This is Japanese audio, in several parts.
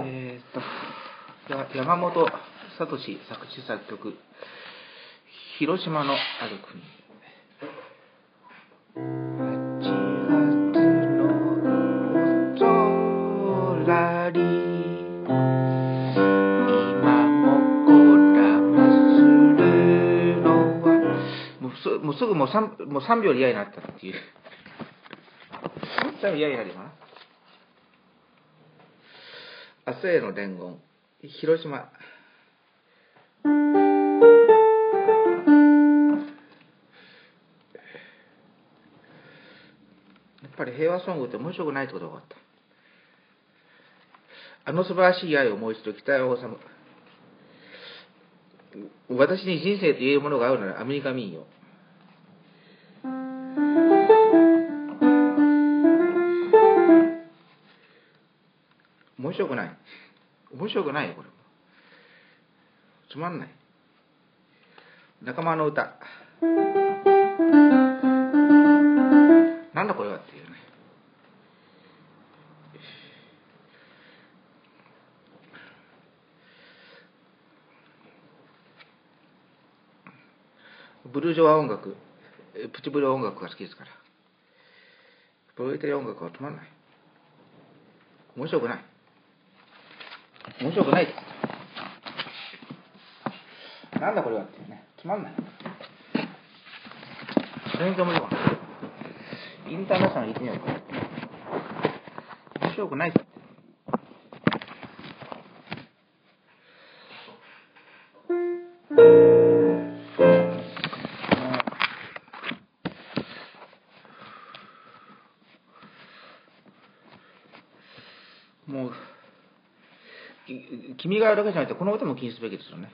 えー、っと、山本聡作詞作曲、広島のある国。もうすぐもう 3, もう3秒で嫌になったっていう3秒嫌になるよな明日への伝言。広島。やっぱり平和ソングって面白くないってことが分かった。あの素晴らしい愛をもう一度北山治私に人生と言えるものがあるならアメリカ民謡面白くない。面白くないよこれ。つまんない。仲間の歌。なんだこれはっていうね。ブルジョワ音楽。プチブル音楽が好きですから。プロレタリ音楽はつまんない。面白くない。面白くない。なんだこれはっていうね。つまんない。全然面白くない。インターナショナル行ってみようか。面白くない君がやるだけじゃなくてこのことも気にすべきですよね。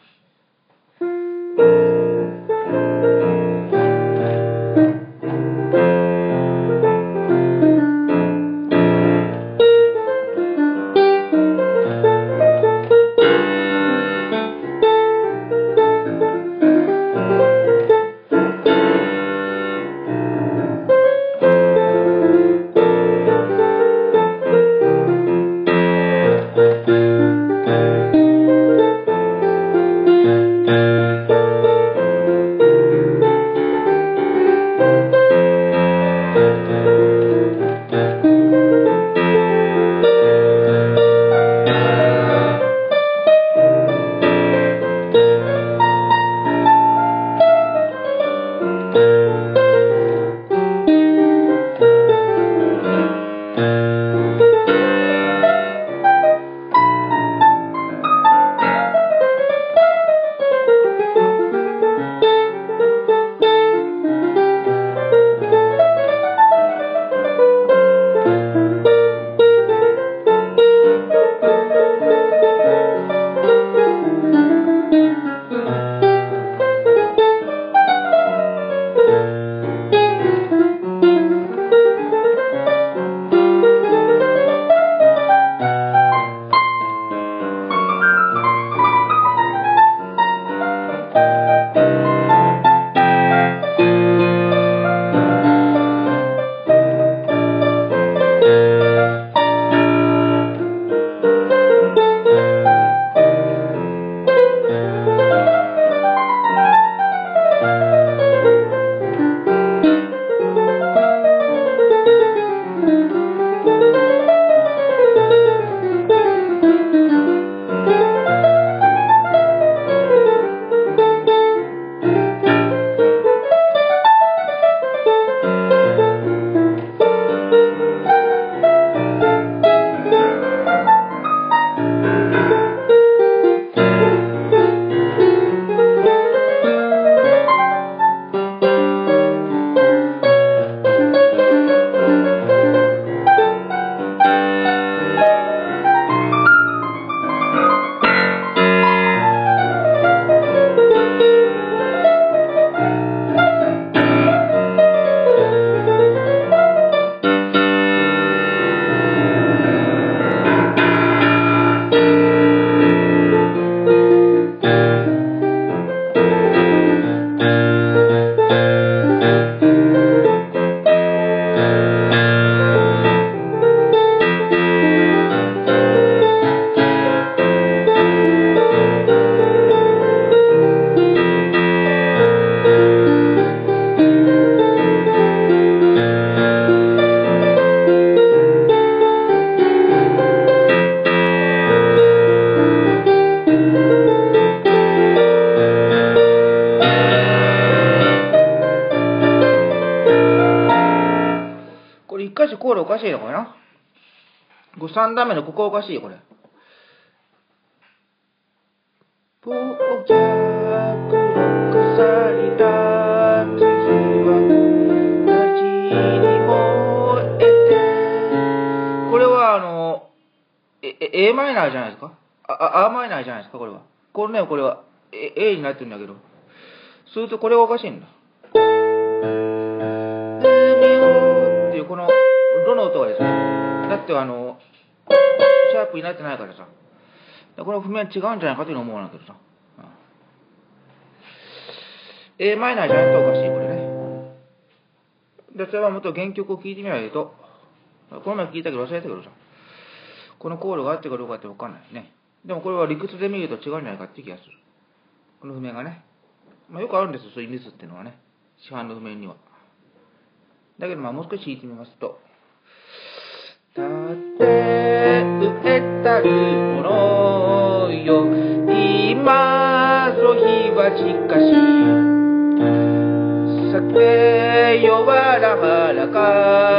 しいな、これな。これ3段目のここおかしいよ、これ。これはあの、え、え A マイナーじゃないですか？あ、あ、A マイナーじゃないですか、これは。これね、これは、え A になってるんだけど。するとこれがおかしいんだ。っていうこの音がですね。だってあの、シャープになってないからさ。これは譜面違うんじゃないかというの思うんだけどさ。うん、A マイナーじゃないとおかしい、これね。で、それはもっと原曲を聴いてみないと、この前聞いたけど忘れたけどさ、このコールがあってかどうかってわかんないね。でもこれは理屈で見ると違うんじゃないかって気がする。この譜面がね。まあ、よくあるんですよ、そういうミスっていうのはね。市販の譜面には。だけど、まあ、もう少し弾いてみますと。立って植えたるもろよ。今の日はしかし。酒よわらはらか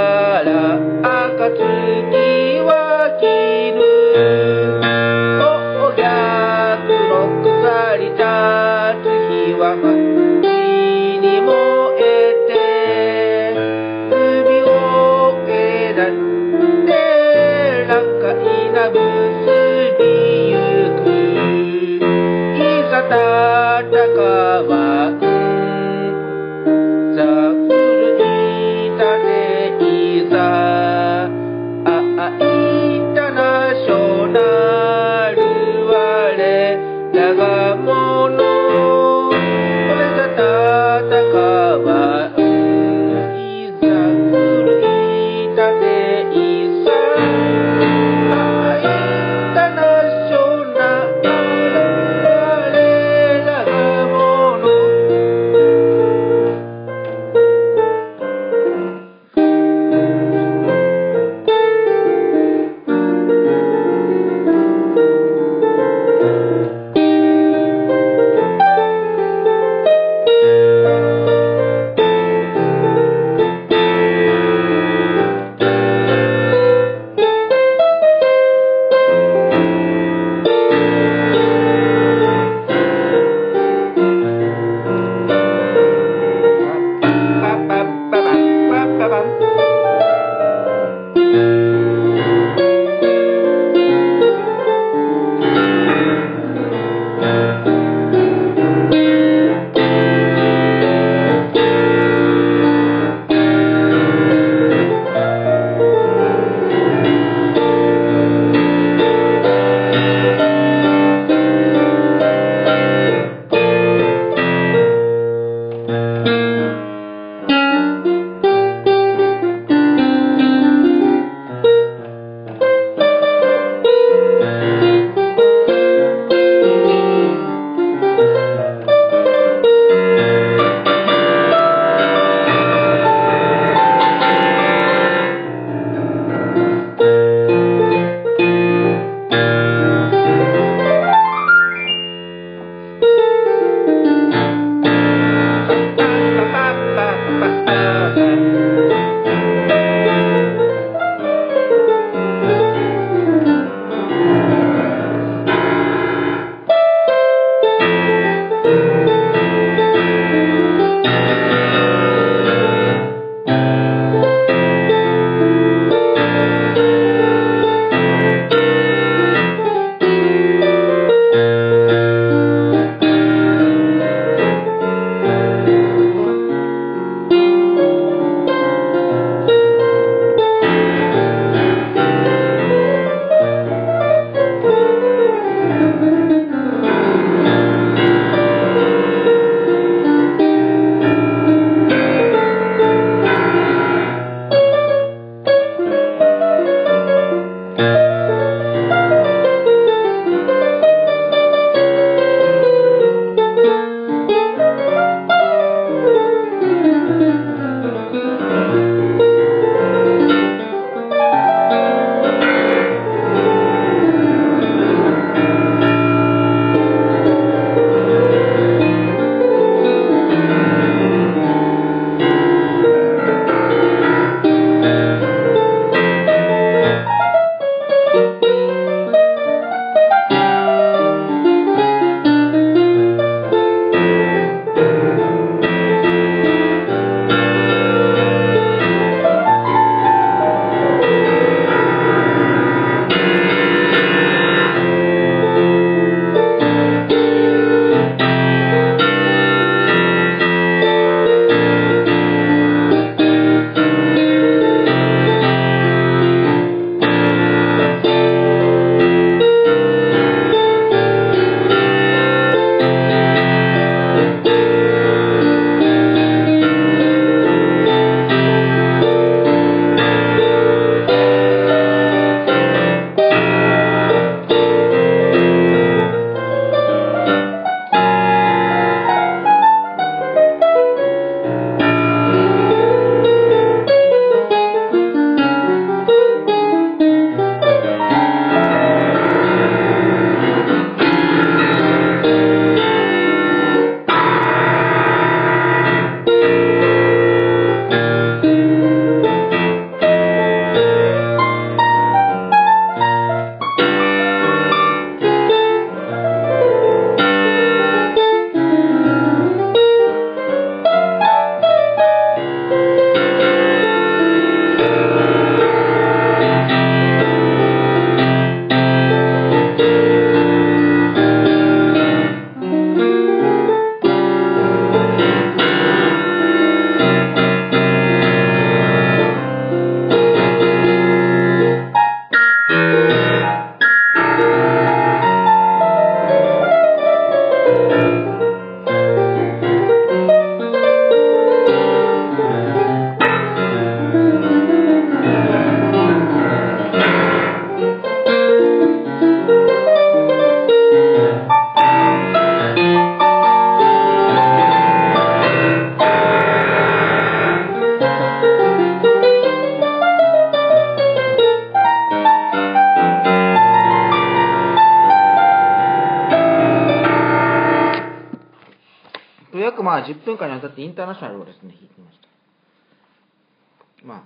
分間にわたってインターナショナルをですね、弾いてました。まあ、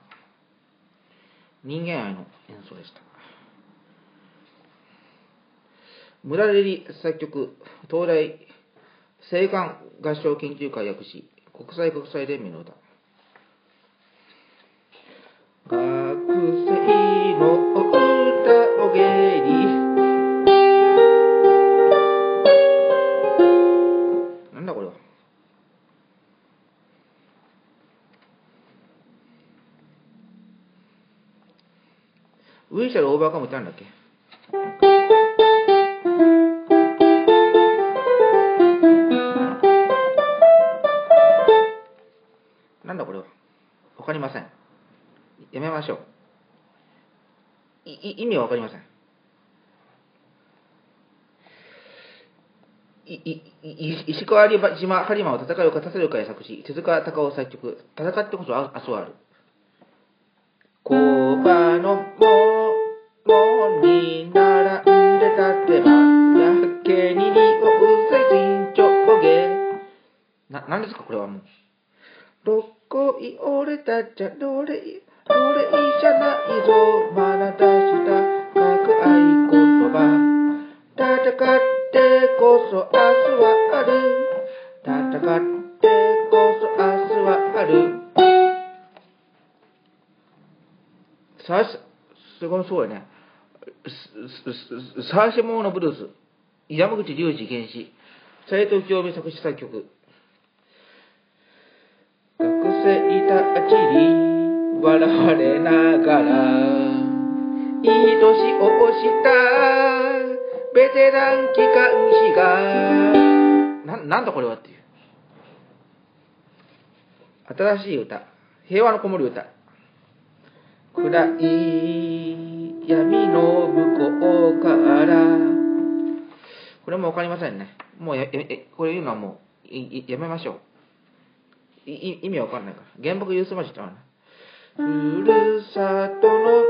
人間愛の演奏でした。村レリ作曲、東大青函合唱研究会訳し、国際国際連盟の歌。学生のウイシャルオーバーカムってなんだっけ？なんだこれは？わかりません。やめましょう。い意味はわかりません。いい石川島播磨を戦いを勝たせるか作詞、手塚隆夫作曲、戦ってこそ明日はある。工場の門に並んで立てば、やけににおうせ緊張げ。な、なんですかこれはもう。どこい俺たちゃどれ、どれいじゃないぞ、まな出した各愛言葉。戦ってこそ明日はある。戦ってこそ明日はある。さし、すごいそうやね。サーシモーのブルース。山口隆二原始。斎藤清美作詞作曲。学生たちに笑われながら、いい年をしたベテラン機関士が、な、なんだこれはっていう。新しい歌。平和のこもり歌。暗い闇の向こうから、これもわかりませんね。もうや、え、これ言うのはもう、い、いやめましょう。い意味わかんないから。原木ユースマジってわかんない。ふるさとの